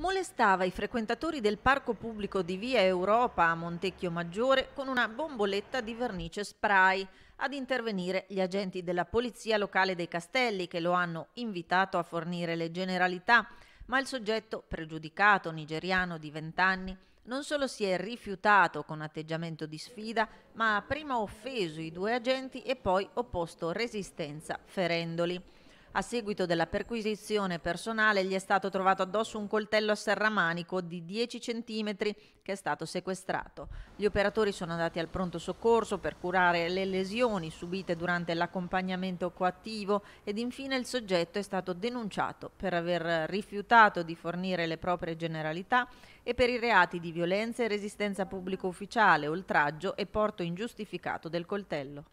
molestava i frequentatori del parco pubblico di Via Europa a Montecchio Maggiore con una bomboletta di vernice spray. Ad intervenire gli agenti della Polizia Locale dei Castelli che lo hanno invitato a fornire le generalità, ma il soggetto pregiudicato nigeriano di 20 anni non solo si è rifiutato con atteggiamento di sfida, ma ha prima offeso i due agenti e poi opposto resistenza ferendoli. A seguito della perquisizione personale gli è stato trovato addosso un coltello a serramanico di 10 cm che è stato sequestrato. Gli operatori sono andati al pronto soccorso per curare le lesioni subite durante l'accompagnamento coattivo ed infine il soggetto è stato denunciato per aver rifiutato di fornire le proprie generalità e per i reati di violenza e resistenza pubblico ufficiale, oltraggio e porto ingiustificato del coltello.